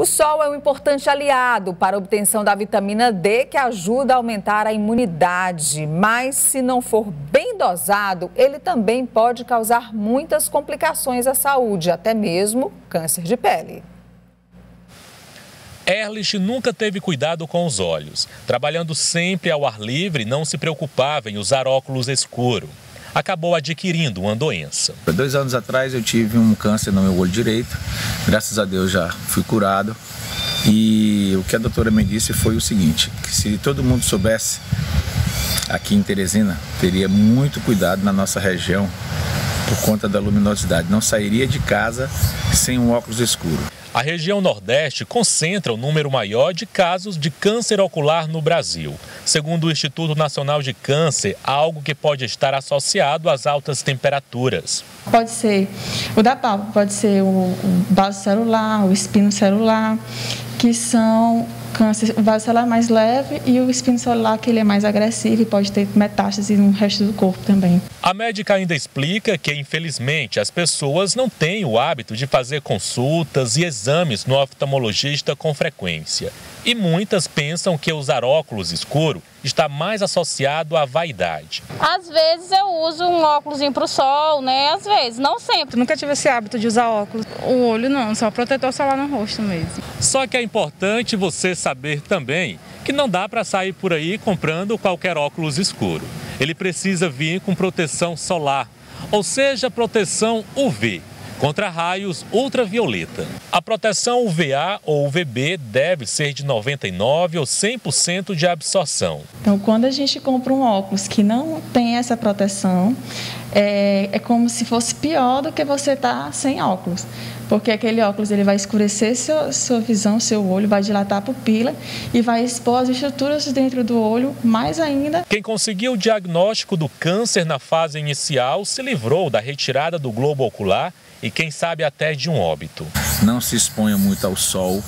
O sol é um importante aliado para a obtenção da vitamina D, que ajuda a aumentar a imunidade. Mas, se não for bem dosado, ele também pode causar muitas complicações à saúde, até mesmo câncer de pele. Erlich nunca teve cuidado com os olhos. Trabalhando sempre ao ar livre, não se preocupava em usar óculos escuros acabou adquirindo uma doença. Dois anos atrás eu tive um câncer no meu olho direito, graças a Deus já fui curado. E o que a doutora me disse foi o seguinte: que se todo mundo soubesse aqui em Teresina, teria muito cuidado na nossa região por conta da luminosidade. Não sairia de casa sem um óculos escuro. A região Nordeste concentra o número maior de casos de câncer ocular no Brasil. Segundo o Instituto Nacional de Câncer, algo que pode estar associado às altas temperaturas. Pode ser o da pálpebra, pode ser o, o celular, o espino celular, que são câncer celular mais leve e o espino celular que ele é mais agressivo e pode ter metástase no resto do corpo também. A médica ainda explica que, infelizmente, as pessoas não têm o hábito de fazer consultas e exames no oftalmologista com frequência. E muitas pensam que usar óculos escuro está mais associado à vaidade. Às vezes eu uso um óculos para o sol, né? Às vezes, não sempre. Nunca tive esse hábito de usar óculos. O olho não, só protetor solar no rosto mesmo. Só que é importante você saber também que não dá para sair por aí comprando qualquer óculos escuro. Ele precisa vir com proteção solar, ou seja, proteção UV contra raios ultravioleta. A proteção UVA ou UVB deve ser de 99 ou 100% de absorção. Então, quando a gente compra um óculos que não tem essa proteção, é, é como se fosse pior do que você estar tá sem óculos. Porque aquele óculos ele vai escurecer seu, sua visão, seu olho, vai dilatar a pupila e vai expor as estruturas dentro do olho mais ainda. Quem conseguiu o diagnóstico do câncer na fase inicial se livrou da retirada do globo ocular e quem sabe até de um óbito. Não se exponha muito ao sol,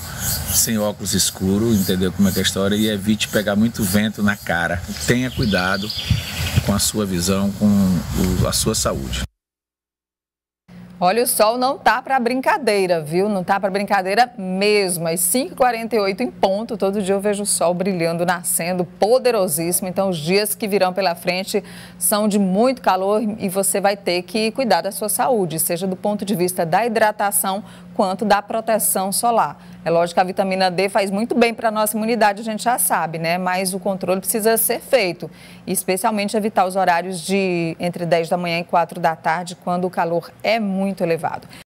sem óculos escuros, entendeu como é que é a história, e evite pegar muito vento na cara. Tenha cuidado com a sua visão, com a sua saúde. Olha, o sol não tá para brincadeira, viu? Não tá para brincadeira mesmo. Às 5h48 em ponto, todo dia eu vejo o sol brilhando, nascendo, poderosíssimo. Então, os dias que virão pela frente são de muito calor e você vai ter que cuidar da sua saúde, seja do ponto de vista da hidratação quanto da proteção solar. É lógico que a vitamina D faz muito bem para a nossa imunidade, a gente já sabe, né? Mas o controle precisa ser feito, especialmente evitar os horários de entre 10 da manhã e 4 da tarde, quando o calor é muito elevado.